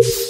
you